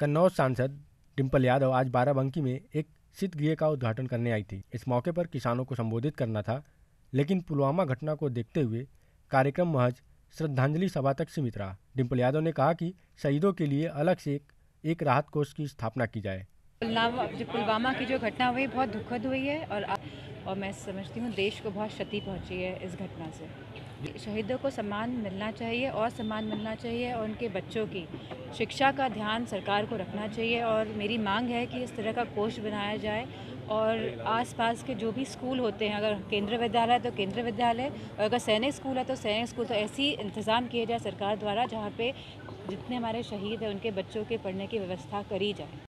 कन्नौज सांसद डिम्पल यादव आज बाराबंकी में एक शीत गृह का उद्घाटन करने आई थी। इस मौके पर किसानों को संबोधित करना था लेकिन पुलवामा घटना को देखते हुए कार्यक्रम महज श्रद्धांजलि सभा तक सीमित रहा। डिम्पल यादव ने कहा कि शहीदों के लिए अलग से एक, एक राहत कोष की स्थापना की जाए। पुलवामा की जो घटना हुई, बहुत दुखद हुई है और और मैं समझती हूँ देश को बहुत क्षति पहुँची है इस घटना से। शहीदों को सम्मान मिलना चाहिए और सम्मान मिलना चाहिए और उनके बच्चों की शिक्षा का ध्यान सरकार को रखना चाहिए और मेरी मांग है कि इस तरह का कोष बनाया जाए और आसपास के जो भी स्कूल होते हैं, अगर केंद्रीय विद्यालय तो केंद्रीय विद्यालय और अगर सैनिक स्कूल है तो सैनिक स्कूल तो ऐसी इंतज़ाम किए जाए सरकार द्वारा जहाँ पे जितने हमारे शहीद हैं उनके बच्चों के पढ़ने की व्यवस्था करी जाए।